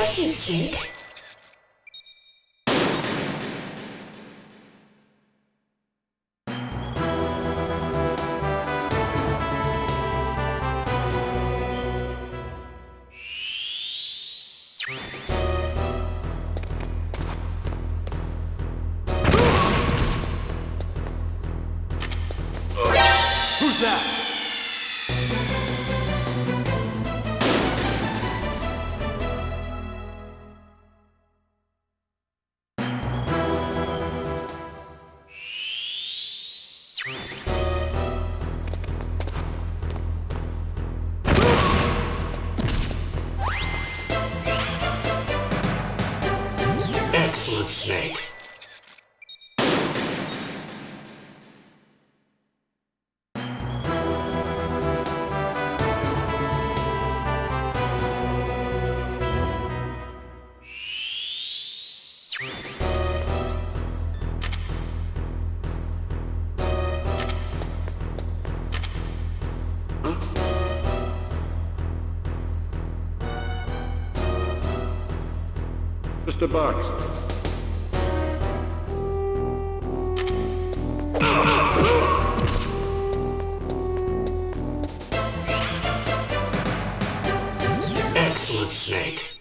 Impressive, Snake. Mr. Box. Snake.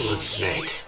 Excellent, Snake.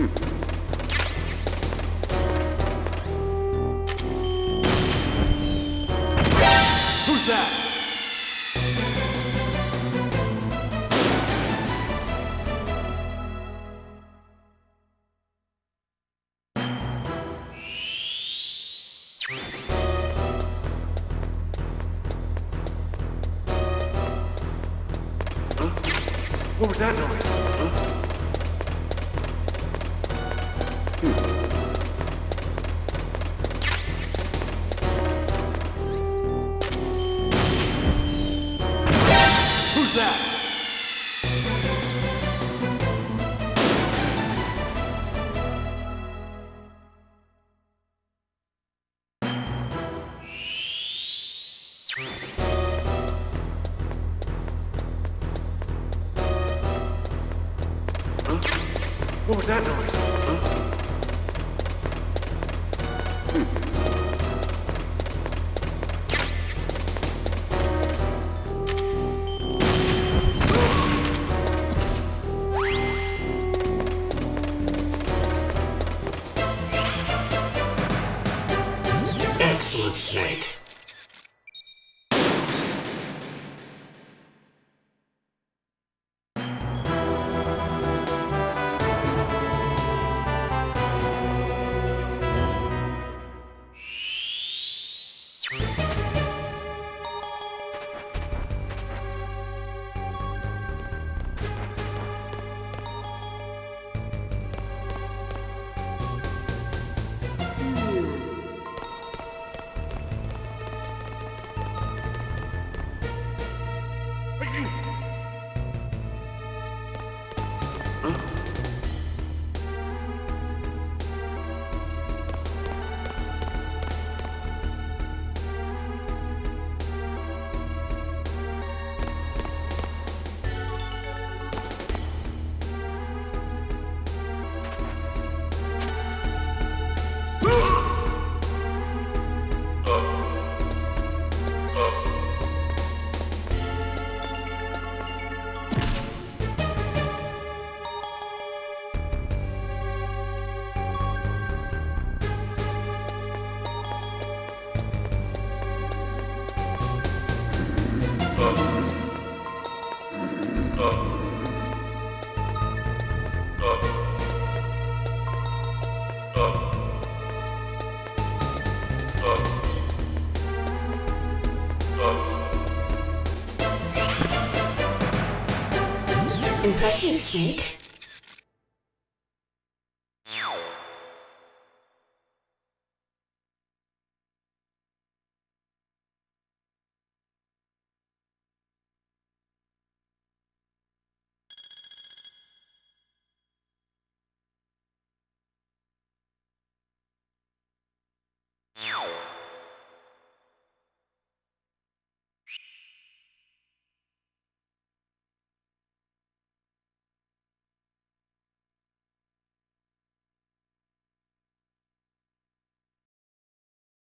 Who's that? What was that noise? that noise? Excellent snake. Impressive, Snake.